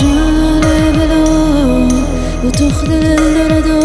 جانب بلو وتخذل الأرض